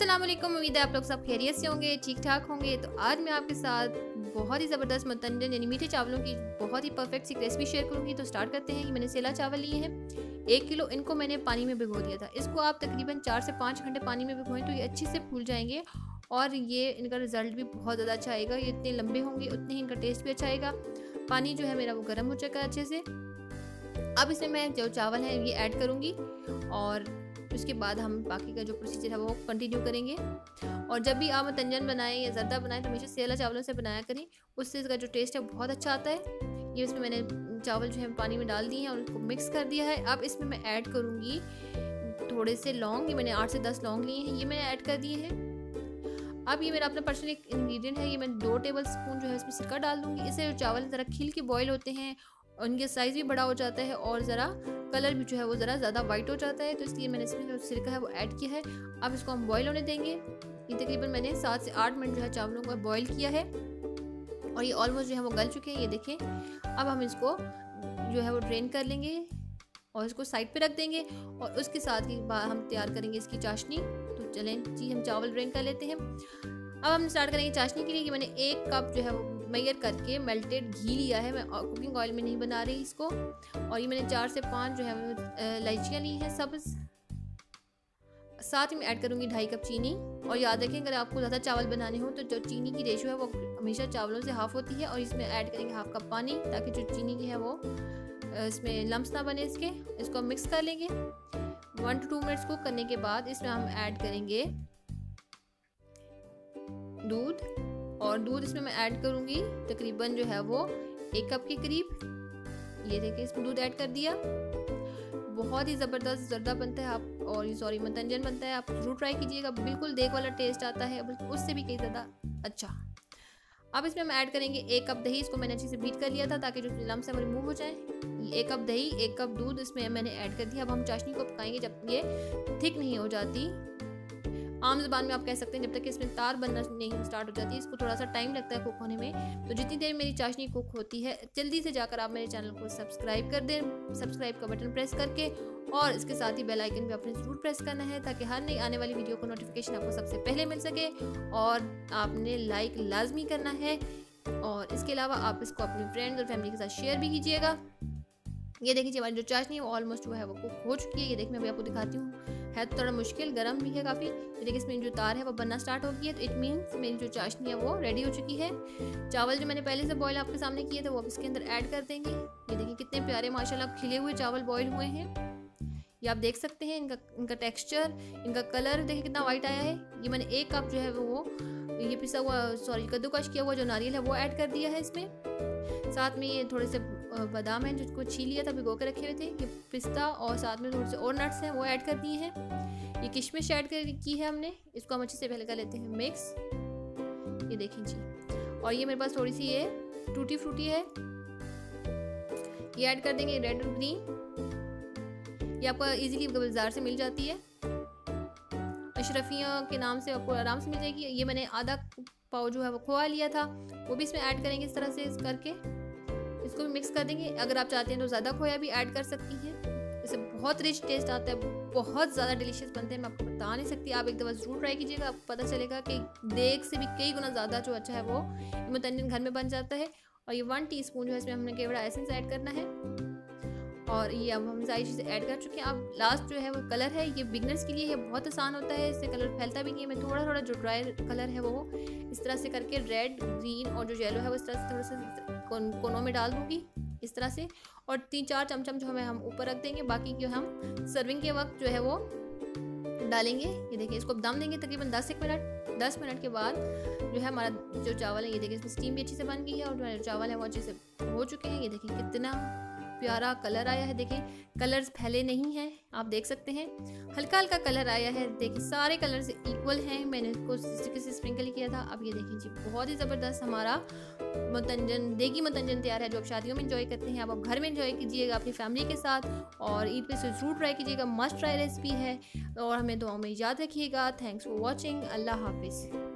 है आप लोग सब खैरियत से होंगे ठीक ठाक होंगे। तो आज मैं आपके साथ बहुत ही ज़बरदस्त मतंजन यानी मीठे चावलों की बहुत ही परफेक्ट सी रेसिपी शेयर करूँगी। तो स्टार्ट करते हैं, ये मैंने सेला चावल लिए हैं। एक किलो इनको मैंने पानी में भिगो दिया था। इसको आप तकरीबन चार से पाँच घंटे पानी में भिगोएँ तो ये अच्छे से फूल जाएँगे और ये इनका रिज़ल्ट भी बहुत ज़्यादा अच्छा आएगा। ये इतने लंबे होंगे, उतने ही इनका टेस्ट भी अच्छा आएगा। पानी जो है मेरा वो गर्म हो चुका है अच्छे से। अब इसमें मैं जो चावल है, ये ऐड करूँगी और उसके बाद हम बाकी का जो प्रोसीजर है वो कंटिन्यू करेंगे। और जब भी आप मतंजन बनाएँ या ज़रदा बनाएँ तो हमेशा सेला चावलों से बनाया करें। उससे इसका जो टेस्ट है बहुत अच्छा आता है। ये इसमें मैंने चावल जो है पानी में डाल दिए हैं और उसको मिक्स कर दिया है। अब इसमें मैं ऐड करूँगी थोड़े से लौंग। ये मैंने आठ से दस लौंग लिए हैं। ये मैंने ऐड कर दिए हैं। अब ये मेरा अपना पर्सनल एक इंग्रेडिएंट है। ये मैं दो टेबल स्पून जो है इसमें सिरका डाल दूँगी। इससे चावल ज़रा खिल के बॉयल होते हैं उनके साइज़ भी बड़ा हो जाता है और ज़रा कलर भी जो है वो ज़रा ज़्यादा वाइट हो जाता है। तो इसलिए मैंने इसमें जो सिरका है वो ऐड किया है। अब इसको हम बॉयल होने देंगे। ये तकरीबन मैंने सात से आठ मिनट जो है चावलों को बॉयल किया है। और ये ऑलमोस्ट जो है वो गल चुके हैं, ये देखें। अब हम इसको जो है वो ड्रेन कर लेंगे और इसको साइड पे रख देंगे और उसके साथ ही हम तैयार करेंगे इसकी चाशनी। तो चलें जी, हम चावल ड्रेन कर लेते हैं। अब हम स्टार्ट करेंगे चाशनी के लिए कि मैंने एक कप जो है वो मैयर करके मेल्टेड घी लिया है। मैं कुकिंग ऑयल में नहीं बना रही इसको। और ये मैंने चार से पाँच जो है इलायचियाँ ली हैं सब। साथ ही मैं ऐड करूँगी ढाई कप चीनी। और याद रखें, अगर आपको ज़्यादा चावल बनाने हो तो जो चीनी की रेशो है वो हमेशा चावलों से हाफ़ होती है। और इसमें ऐड करेंगे हाफ़ कप पानी, ताकि जो चीनी की है वो इसमें लम्स ना बने इसके। इसको मिक्स कर लेंगे। One two two minutes cook करने के बाद इसमें हम ऐड करेंगे दूध। और दूध इसमें मैं ऐड करूँगी, तकरीबन जो है वो एक कप के करीब। ये देखिए, इसमें दूध ऐड कर दिया। बहुत ही ज़बरदस्त जर्दा बनता है आप, और ये सॉरी मतंजन बनता है। आप ज़रूर ट्राई कीजिएगा, बिल्कुल देख वाला टेस्ट आता है उससे भी कई ज़्यादा अच्छा। अब इसमें हम ऐड करेंगे एक कप दही, इसको मैंने अच्छे से बीट कर लिया था ताकि जो लम्ब से वो रिमूव हो जाए। एक कप दही, एक कप दूध, इसमें मैंने ऐड कर दिया। अब हम चाशनी को पकाएँगे जब ये थिक नहीं हो जाती। आम जबान में आप कह सकते हैं, जब तक कि इसमें तार बनना नहीं स्टार्ट हो जाती है, इसको थोड़ा सा टाइम लगता है कुक होने में। तो जितनी देर मेरी चाशनी कुक होती है, जल्दी से जाकर आप मेरे चैनल को सब्सक्राइब कर दें सब्सक्राइब का बटन प्रेस करके और इसके साथ ही बेल आइकन भी आपने ज़रूर प्रेस करना है, ताकि हर नई आने वाली वीडियो को नोटिफिकेशन आपको सबसे पहले मिल सके और आपने लाइक लाजमी करना है। और इसके अलावा आप इसको अपने फ्रेंड्स और फैमिली के साथ शेयर भी कीजिएगा। ये देखिए हमारी जो चाशनी है वो ऑलमोस्ट जो है वो कुक हो चुकी है। ये देख मैं अभी आपको दिखाती हूँ। है तो थोड़ा मुश्किल, गर्म भी है काफ़ी। ये देखिए, इसमें जो तार है वो बनना स्टार्ट हो गई है तो इट मीन्स मेरी जो चाशनी है वो रेडी हो चुकी है। चावल जो मैंने पहले से बॉयल आपके सामने किए थे, वो अब इसके अंदर ऐड कर देंगे। ये देखिए, कितने प्यारे, माशाल्लाह खिले हुए चावल बॉयल हुए हैं। ये आप देख सकते हैं, इनका इनका टेक्सचर इनका कलर देखिए कितना वाइट आया है। ये मैंने एक कप जो है वो, ये पिसा हुआ सॉरी कद्दूकश किया हुआ जो नारियल है, वो ऐड कर दिया है इसमें। साथ में ये थोड़े से बादाम हैं जिसको छील लिया था, भिगो के रखे हुए थे। ये पिस्ता और साथ में थोड़े से और नट्स हैं, वो ऐड कर दिए हैं। ये किशमिश ऐड कर की है हमने। इसको हम अच्छे से कर लेते हैं मिक्स ये देखें जी। और ये मेरे पास थोड़ी सी ये टूटी फ्रूटी है। ये ऐड कर देंगे रेड और ग्रीन ये आपको इजीली बाज़ार से मिल जाती है। अशरफिया के नाम से आपको आराम से मिल जाएगी। ये मैंने आधा पाव जो है वो खोआ लिया था। वो भी इसमें ऐड करेंगे इस तरह से इस करके। इसको भी मिक्स कर देंगे। अगर आप चाहते हैं तो ज़्यादा खोया भी ऐड कर सकती हैं। इससे बहुत रिच टेस्ट आता है। बहुत ज़्यादा डिलीशियस बनते हैं। मैं आपको बता नहीं सकती। आप एक दफ़ा ज़रूर ट्राई कीजिएगा। आपको पता चलेगा कि देख से भी कई गुना ज़्यादा जो अच्छा है वो मुतन घर में बन जाता है। और ये वन टी जो है, इसमें हमने केवड़ा एसेंस ऐड करना है। और ये अब हम सारी चीज़ें ऐड कर चुके हैं। अब लास्ट जो है वो कलर है, ये बिगनर्स के लिए है, बहुत आसान होता है, इससे कलर फैलता भी नहीं है। मैं थोड़ा थोड़ा जो ड्राई कलर है वो इस तरह से करके रेड ग्रीन और जो येलो है वो इस तरह से थोड़ा सा कोनों में डाल दूँगी, इस तरह से। और तीन, चार चमचम जो हमें हम ऊपर रख देंगे, बाकी जो हम सर्विंग के वक्त जो है वो डालेंगे। ये देखिए, इसको दम देंगे तकरीबन दस एक मिनट, दस मिनट के बाद जो है हमारा जो चावल है, ये देखिए, इसमें स्टीम भी अच्छे से बन गई है और जो चावल है वो अच्छे से हो चुके हैं। ये देखिए कितना प्यारा कलर आया है, देखिए। कलर्स फैले नहीं हैं, आप देख सकते हैं। हल्का हल्का कलर आया है, देखिए, सारे कलर्स इक्वल हैं, मैंने इसको तरीके से स्प्रिंकल किया था। अब ये देखिए जी, बहुत ही ज़बरदस्त हमारा मतंजन, देगी मतंजन तैयार है, जो आप शादियों में इंजॉय करते हैं। आप आप घर में इंजॉय कीजिएगा अपनी फैमिली के साथ और ईद पे ज़रूर ट्राई कीजिएगा मस्ट ट्राई रेसिपी है। और हमें दुआ में याद रखिएगा। थैंक्स फॉर वॉचिंग अल्लाह हाफिज़।